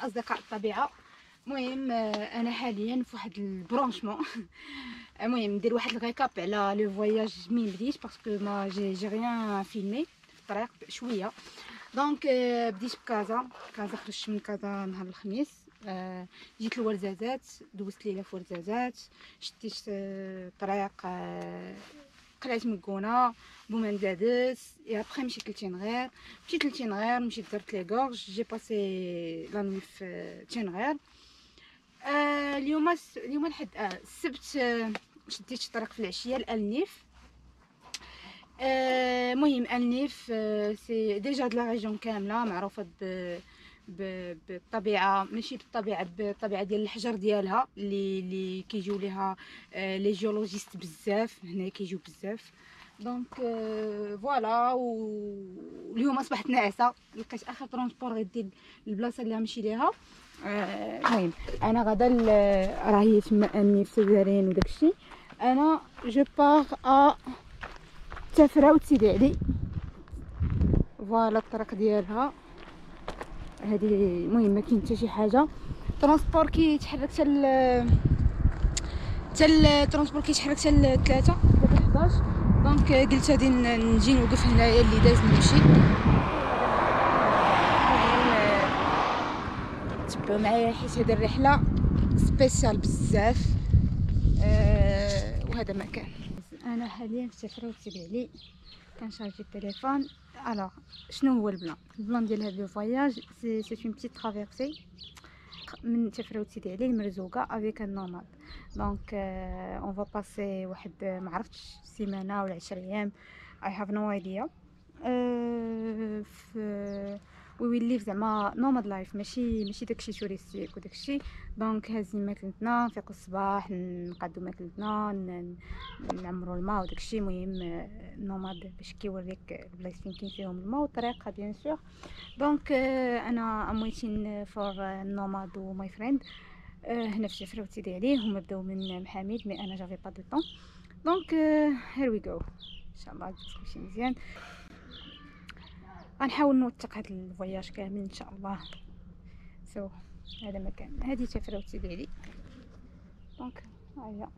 اصدقاء الطبيعة. المهم آه، أنا حاليا في واحد ال branchement المهم ندير واحد ال récap على le voyage من بديت parce que moi j'ai j'ai rien filmé في الطريق شوية. donc آه، بديت بكازا. كازا خرجت من كازا نهار الخميس. آه، جيت لورزازات دوزت ليلة في ورزازات. شديت آه، طريق قلعت مكونه بومالن دادس إي أبخي مشيت لتينغير مشيت لتينغير مشيت درت les gorges j'ai passé la nuit في تينغير. آه اليوم اليوم الحد آه السبت آه شديت الطريق في العشية لالنيف آه، المهم النيف آه، c'est déjà د لا كاملة معروفة ب- بالطبيعة ماشي بالطبيعة بالطبيعة ديال الحجر ديالها اللي اللي كيجيو ليها آه، les géologistes بزاف هنا كيجيو بزاف. دونك فوالا واليوم أصبحت ناعسة لقيت آخر ترونسبور غيدي البلاصة اللي غنمشي ليها. المهم أنا غدا ل- راهي تما أني في سوزارين وداكشي أنا جو باغ ا تفرا وتسيدي علي. فوالا الطريق ديالها. هذه المهم ما كاين حتى شي حاجة. ترونسبور كيتحرك حتى حتى ال transport كيتحرك حتى لثلاثة دابا 11 donc قلت غادي نجي نوقف هنايا اللي داز نمشي تبعوا معايا حيت هذه الرحلة spéciale بزاف. آه وهذا مكان. أنا حاليا في تفراوت سيدي علي. كنشارجي التليفون. alors شنو هو ال plan؟ ال plan ديال هذا le voyage c'est c'est une petite traversée من تفراوت سيدي علي لمرزوقة avec un nomade donc on va passer واحد ما عرفتش سيمانة ولا 10 أيام I have no idea في we will live زعما nomad life ماشي ماشي داكشي touristique وداكشي. دونك هازين ماكلتنا نفيقو الصباح نقادو ماكلتنا نعمرو الماء وداكشي. المهم آه، nomade باش كيوريك البلايص فين كاين فيهم الماء والطريقة bien sûr donc آه، أنا I'm waiting for nomad و my friend هنا في تفراوت سيدي علي. هما بداو من محاميد mais أنا j'avais pas de temps donc here we go إن شاء الله كلشي مزيان. غنحاول نوثق هاد ال voyage كامل إن شاء الله. so هذا مكان. هادي تفراوت سيدي علي donc هيا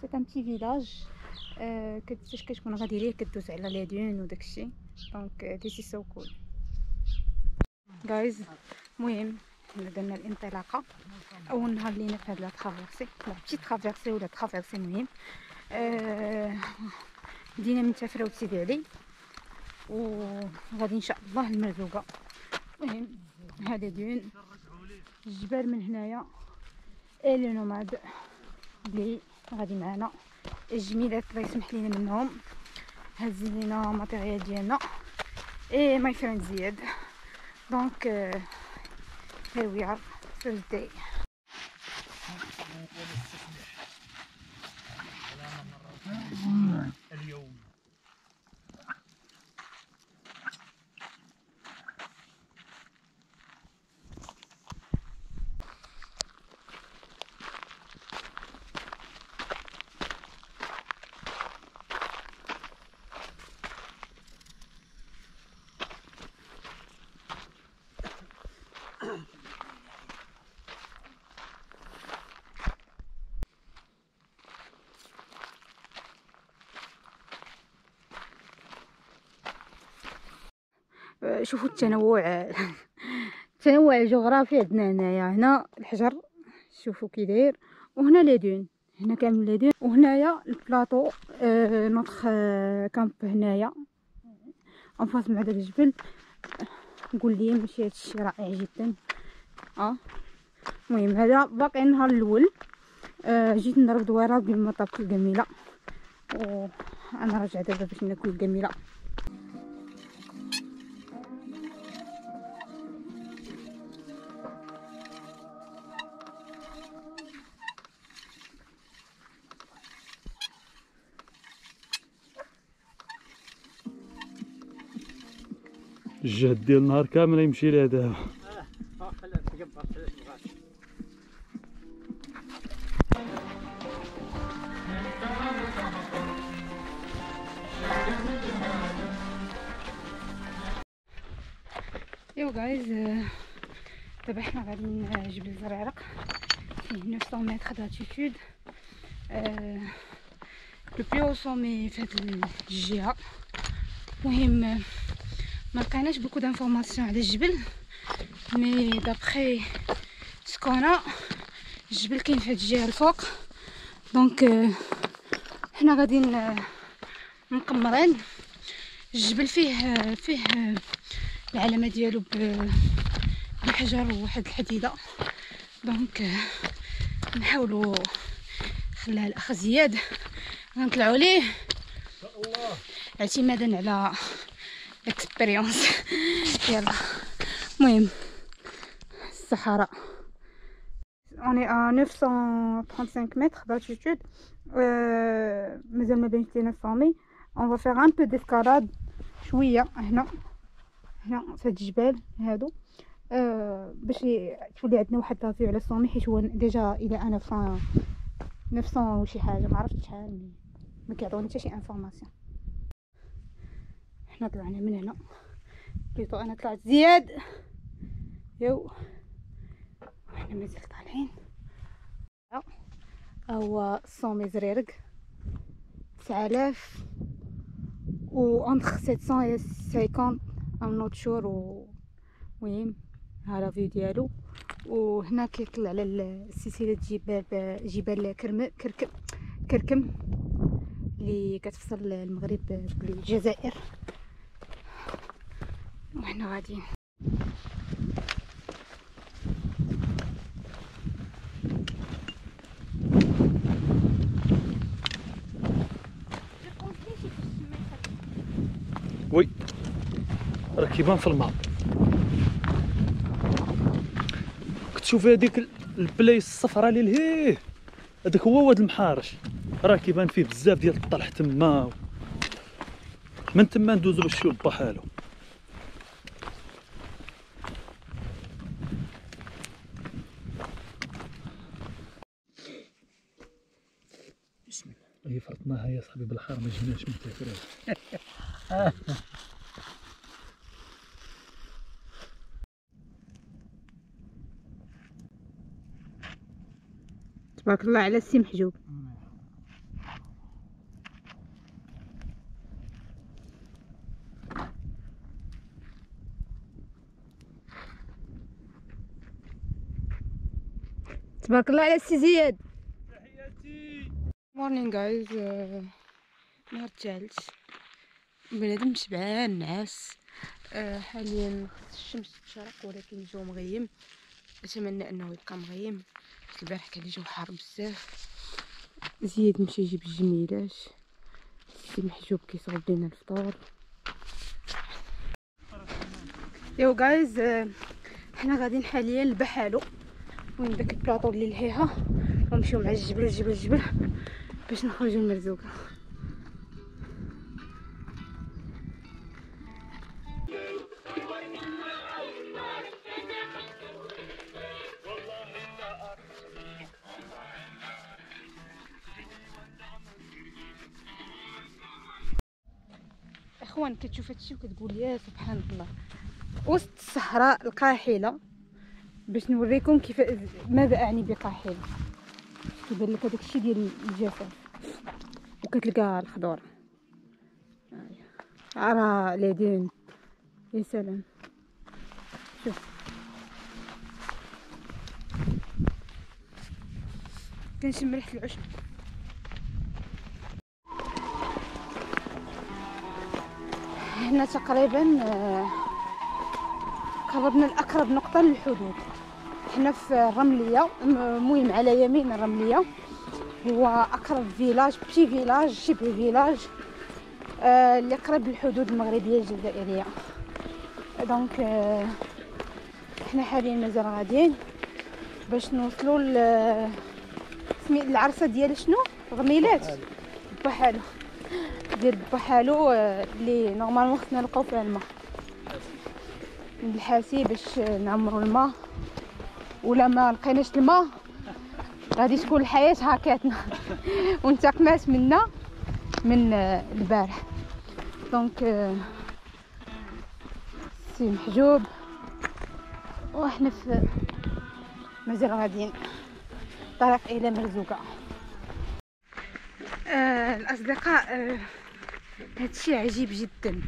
c'est un petit village فاش كتكون غادي ليه كدوز على les dunes وداكشي donc this is so cool guys المهم درنا الانطلاقة. أول نهار لينا في هاد la traversée la petite traversée ولا traversée المهم آه دينا من تافراوت سيدي علي وغادي ان شاء الله لمرزوقة. المهم هذا ديون. الجبال من هنايا et les nomades اللي غادي معنا الجميلات الله يسمح لينا منهم. هز لينا matériel ديالنا. et my friend زياد. donc here we are. Thursday. اليوم شوفوا التنوع. التنوع الجغرافي عندنا هنايا. هنا الحجر شوفوا كي داير. وهنا les dunes هنا كامل les dunes وهنايا البلاطو. آه notre آه camp هنايا. en face مع داك الجبل. نقول لي ماشي هادشي رائع جدا. آه. المهم هذا باقي النهار الأول. آه جيت نضرب دويره قبل ما طابت الجميله وأنا راجعه دابا باش ناكل الجميلة. الجهد ديال النهار كامل يمشي ليه دابا. yo guys دابا حنا غاديين جبل زريرق فيه 900 متر d'altitude le plus sommet في هاد الجهه المهم ما لقيناش beaucoup d'informations على الجبل mais d'après ce qu'on a الجبل كاين في هاد الجهة الفوق. donc حنا غاديين مقمرين الجبل فيه فيه العلامة ديالو بحجر وواحد الحديدة. donc نحاولوا خلاها الأخ زياد. غنطلعوا ليه. اعتمادا على ال expérience يلا المهم الصحراء اوني ا 935 متر d'altitude. مازال ما بينش لينا ال sommet on va faire un peu d'escalade شوية هنا هنا في هاد الجبال هادو أه باش تولي عندنا واحد لافيو على الصومي حيت هو ديجا إلى أنا 900 900 وشي حاجة ما عرفتش شحال ما كيعطوني حتى شي انفورماسيون حنا طلعنا من هنا. بليطو أنا طلعت زياد. يو. وحنا مازال طالعين. هو الصومي زريرق. 9000 و انتر 750 I'm not sure و المهم ها la vue ديالو وهنا كيطلع على السلسله جبال جبال كرم كركم كركم. اللي كتفصل المغرب بالجزائر. وحنا غاديين وي راه كيبان في الماء. كتشوف هذيك البلايص الصفراء اللي لهيه هذاك هو واد المحارش. راه كيبان فيه بزاف ديال الطلح تما. من تما ندوزو باش بحالو. هي فرطناها يا صاحبي بالخير ما جبناش من تبارك الله على السي محجوب. تبارك الله على السي زياد. morning guys نهار الثالث بنادم شبعان نعاس آه، حاليا الشمس تشرق ولكن الجو مغيم. اتمنى أنه يبقى مغيم. البارح كان الجو حار بزاف. زياد مشى يجيب الجميلات. السي محجوب كيصاوب لينا الفطور. يو جايز حنا غاديين حاليا لبحالو وين داك البلاطو اللي لهيها ونمشيو مع الجبل الجبل الجبل. باش نخرجوا المرزوقه إخوان كتشوف هادشي وكتقول يا سبحان الله. وسط الصحراء القاحلة باش نوريكم كيف ماذا أعني بقاحلة؟ كيبان لك هذاك الشيء ديال الجفاف وكتلقى الخضور راه ليدين يا سلام. شوف. كنشم ريحه العشب. هنا تقريبا آه، قربنا لأقرب نقطة للحدود. حنا في الرملية م- المهم على يمين الرملية. هو أقرب village بشي village شبه village اللي قريب للحدود المغربية الجزائرية. donc آه، حنا حاليا مازال غاديين باش نوصلوا ل سمي العرسة ديال شنو؟ غميلات. بحالو ديال بحالو آه، اللي نورمالمون خصنا نلقاو فيها الماء. بالحاسي باش نعمروا الماء. ولا ما لقيناش الماء غادي تكون الحياة هكاتنا. وانتقمات منا من البارح. دونك آه، سي محجوب. وإحنا في مازال غاديين. طريق إلى مرزوقة. آه الأصدقاء آه هادشي عجيب جدا.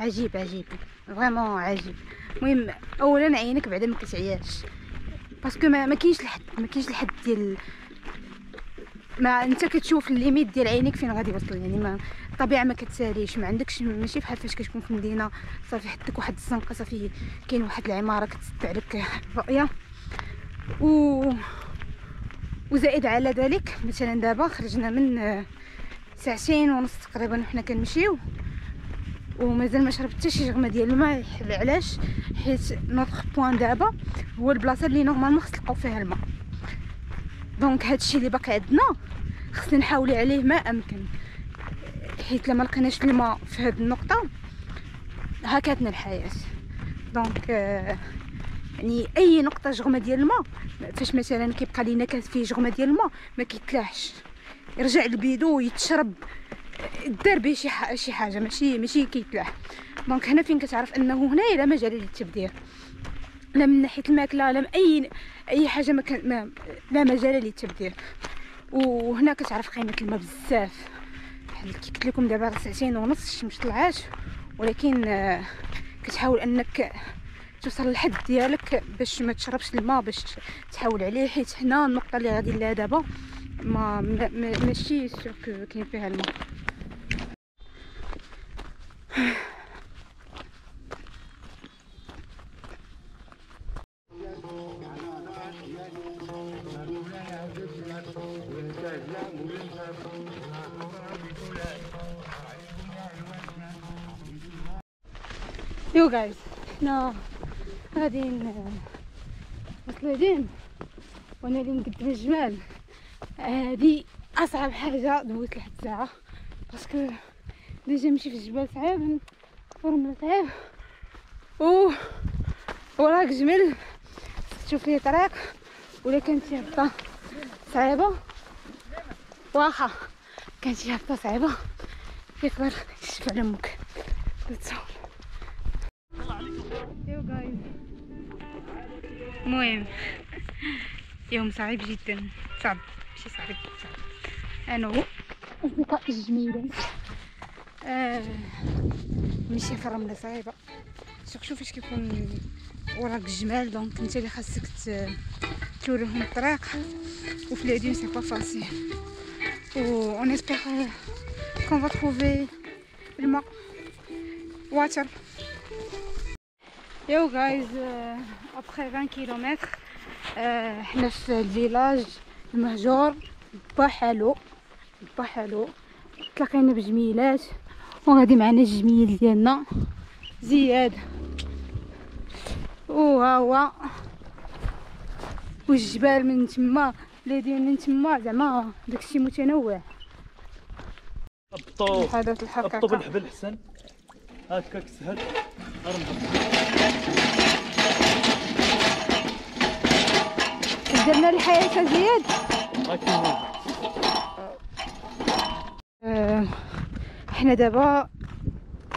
عجيب عجيب. vraiment عجيب. المهم اولا عينك بعدا ما كتعياش. parce que ما, ما كاينش الحد ما كاينش الحد ديال ما انت كتشوف ال limite ديال عينيك فين غادي يوصل يعني ما الطبيعة ما كتساليش ما عندكش ماشي بحال فاش كتكون في مدينة صافي حدك واحد الزنقة صافي كاين واحد العمارة كتسد عليك الرؤية. و وزائد على ذلك مثلا دابا خرجنا من ساعتين ونص تقريبا وحنا كنمشيو. ومازال ما شربت حتى شي جغمة ديال الماء علاش؟ حيت notre point دابا هو البلاصة اللي normalement خص تلقاو فيها الماء. donc هادشي اللي باقي عندنا خصنا نحاولو عليه ما أمكن. حيت لما لقيناش الماء في هاد النقطة هكاتنا الحياة. donc آه يعني أي نقطة جغمه ديال الماء فاش مثلا كيبقى لينا كاس فيه جغمه ديال الماء ما كيتلاحش. يرجع لبيدو يتشرب دار به شي شي حاجة ماشي ماشي كيتلاح. donc هنا فين كتعرف أنه هنا لا مجال للتبذير لا من ناحية الماكلة لا من أي أي حاجة ما كان ما لا مجال للتبذير وهنا كتعرف قيمة الماء بزاف. بحال كي قلت لكم دابا ساعتين ونص الشمس طلعات ولكن آه، كتحاول أنك توصل للحد ديالك باش ما تشربش الماء باش تحاول عليه. حيت هنا النقطة اللي غادي لها دابا ما ماشي سور كاين فيها الماء. حنا غاديين مصلودين وأنا اللي نقدم الجمال. هادي أصعب حاجة دويت لحد الساعة. parce que déjà نمشي في الجبال صعيب فرمل صعيب. و وراك جمل تشوف ليه طريق. ولا كانت شي هبطه صعيبة. واخا كانت شي هبطه صعيبة. يقدر يشفع لامك تصور. يو المهم يوم صعيب جدا صعب ماشي صعيب صعب أنا اصدقاء الجميلة آه ماشي في الرملة صعيبة شوف شوف اش كيكون وراك الجمال دونك انت اللي خاصك توريهم الطريق وفي العدين c'est pas facile و on espère qu'on va trouver الماء water you guys après 20 كيلومتر حنا في ال village المهجور بحالو بحالو تلاقينا بجميلات وغادي معنا الجميل ديالنا زياد وها هو والجبال من تما بلادين من تما زعما داكشي متنوع هبطوا هبطوا بالحبل حسن هكاك سهل درنا الحياة زياد. هاكي آه، حنا دابا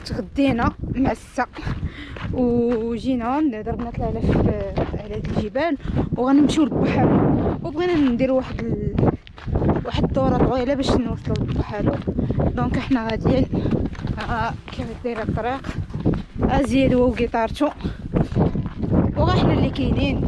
تغدينا مع السا وجينا ضربنا 3000 على هاد الجبال وغنمشيو للبحر. وبغينا نديرو واحد ال... واحد الدورة طويلة باش نوصلوا للبحر. دونك حنا غاديين. آه كيف دايره الطريق ازيد هو وقيطارتو وغا حنا اللي كاينين.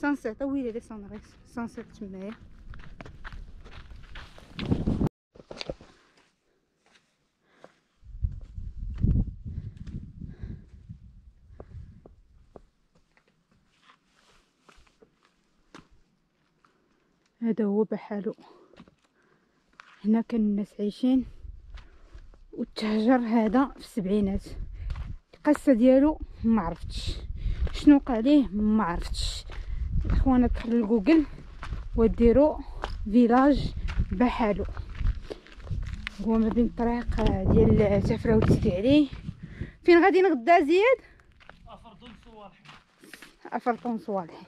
سانسيت ويلي لي رايز سانسيت تمايا هذا هو بحالو هنا كان الناس عايشين. والتهجر هذا في السبعينات. القصة ديالو ما عرفتش. شنو وقع ليه؟ ما عرفتش. اخوانا دخلوا لجوجل وديروا فيلاج بحالو. هو ما بين الطريق ديال سفرة وتسدي عليه فين غاديين غدا زياد؟ افرضون صوالحي أفرطون صوالح.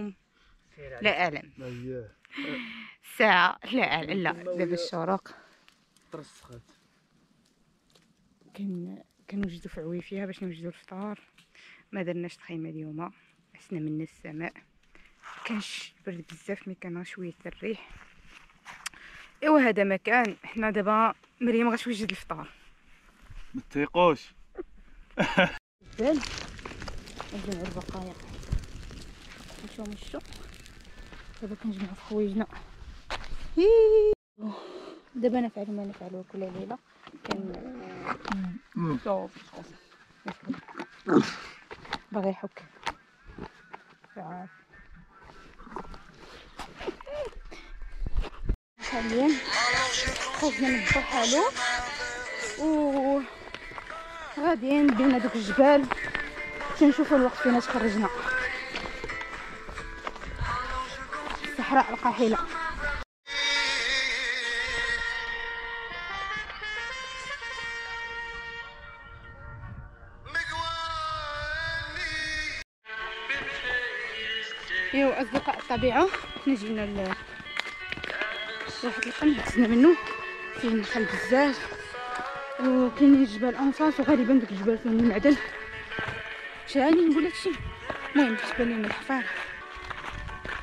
اليوم لا أعلم. الساعة لا أعلم. لا دابا الشروق ترسخت. كن كنوجدو في عويفيها باش نوجدو الفطار. ما درناش تخيمه اليوم. عسنا من السماء. كانش برد بزاف مي كان شوية الريح. ايوا هذا مكان. حنا دابا مريم غتوجد الفطار. ما تيقوش البقايا. نشوف نشو دابا كنجمعو في حوايجنا. دابا نفعلو ما نفعلو كل ليلة. كان شوف باغي يحك. عارف حاليا خرجنا من البحر حالو. و غاديين بين هادوك الجبال. تنشوفو الوقت فين تخرجنا. الصحراء القاحلة يو أصدقاء الطبيعة حنا جينا ل واحد القن هزنا منه. فيه النخل بزاف. وكاينين الجبال أنفاس وغالبا دوك الجبال فيهم المعدن. شاني نقول هادشي. المهم بالنسبة لي من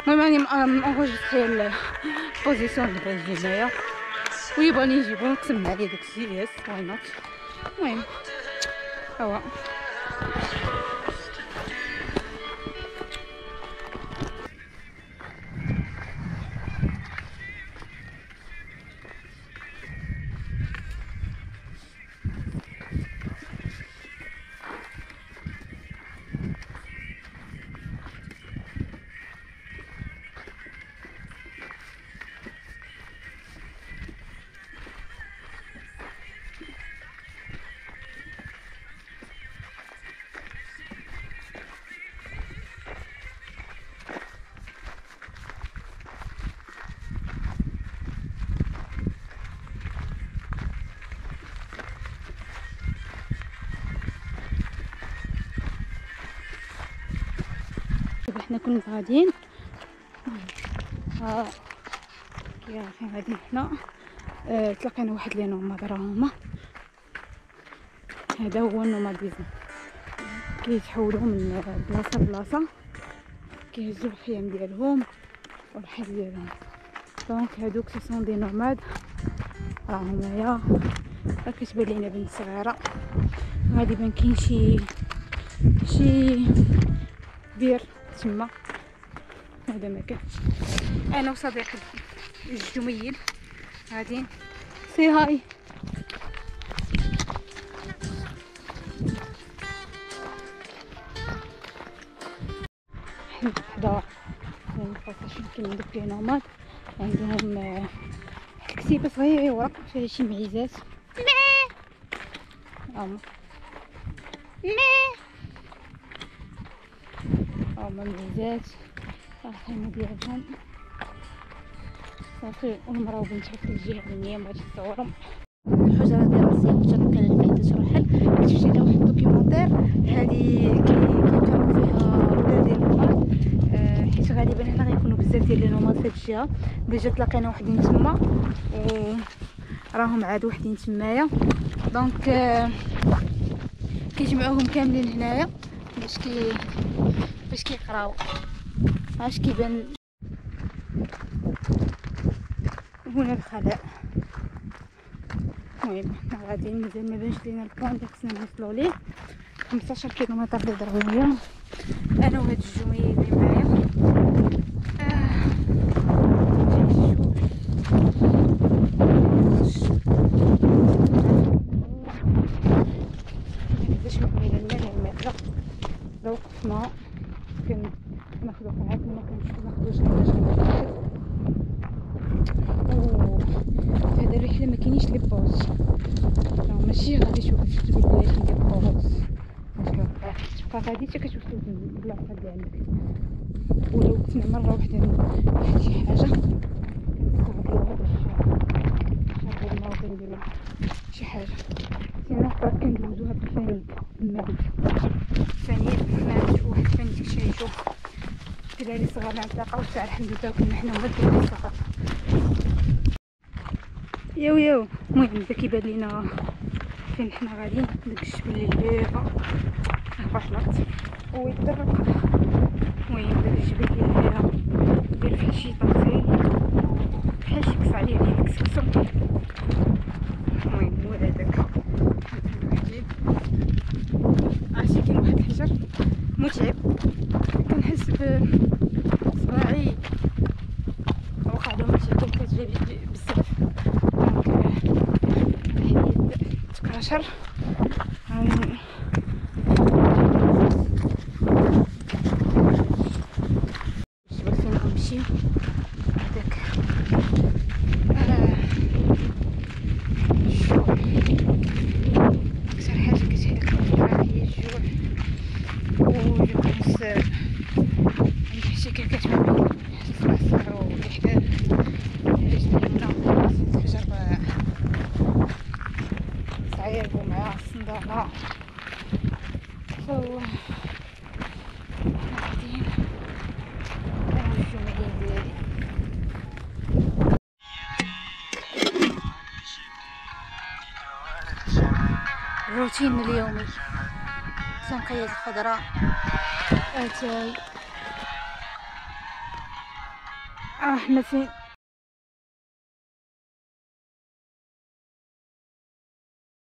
الحفار المهم راني مونغوجيستري البوزيسيون اللي بغيت نجي هنايا ويبغوني يجيبو نقسم عليه داكشي يس واي نوت المهم هو دابا حنا كنا غاديين ها كي رايحين غاديين حنا آه، تلاقينا واحد les nomades راه هما هذا هو ال nomadisme كيتحولوا من بلاصة لبلاصة. كيهزوا الخيام ديالهم والرحل ديالهم. donc هادوك ce sont des nomades راهم هنايا. راه كتبان لينا بنت صغيرة. غالبا كاين شي شي بير. تما. هذا مكان أنا وصديقي الجميل. غاديين سي هاي حدا كاين دوك les nomades عندهم آه، الكتيبه صغيره فيها شي معيزات. هما هما معيزات الخيمة ديالهم صافي والمرا وبنتها في الجهة اليمين بغيت تصورهم الحجرة ديال راسي الحجرة كان اللي تشرحل كتمشي لها واحد ال documentaire هادي كيقراو فيها ولاد ديال ال nomades آه، حيت غالبا هنا غيكونوا بزاف ديال les nomades في هاد الجهة. déjà تلاقينا وحدين تما. و راهم عاد وحدين تمايا. donc آه، كيجمعوهم كاملين هنايا باش كي باش كيقراو. اش كيبان؟ هنا الخلاء. المهم حنا غاديين مازال ما بانش لينا ال point اللي خصنا نوصلو ليه. 15 كيلومتر ضربوا ليا أنا وهاد الجميل اللي معايا. ما نقدرش نرجع أوه في هاد الرحلة ما كاينيش لي بوز. ماشي غادي تشوف في تقول بلاتي لي بوز. تبقى غادي حتى كتوصل للبلاصه عندك. ولو كنتنا مرة وحدة واحد شي حاجة شي حاجة. سينا برك كندوزوها بالفانيت المغرب ثانيا ما واحد الفانيت كيشوف نتلاقاوش تاع الحمد لله كنا حنا الدراري الصغار يو يو المهم بدا كيبان لينا فين حنا غاديين داك الجبل اللي واحد لط ويتدرب المهم داك الجبل اللي هنا داير فيه شي طاكسي بحال شي كس عليه ديال الكسكسو المهم هو هذاك عجيب عرفتي كاين واحد الحجر متعب كنحس بصباعي وقع لهم مشاكل كتجي بزاف دونك اليد تكرشر هاي- شوف فين غنمشيو هذاك آه، الجوع أكثر حاجة كتهلك الدراري هي الجوع وجو كنحس عندي احتكاكات ما بين الصباح والحداد رجلي هنا الحجر صعيب ومع الصندالة فهو غاديين الجمعية ديالي الروتين اليومي تنقية الخضراء. أتاي. آه حنا فين